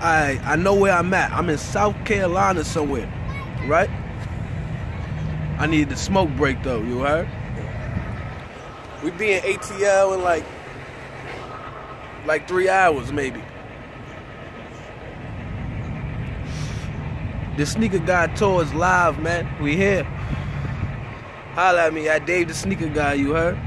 I I know where I'm at. I'm in South Carolina somewhere, right? I need the smoke break though. You heard? We be in ATL in like like three hours maybe. The sneaker guy tour is live, man. We here. Holla at me at Dave the Sneaker Guy, you heard?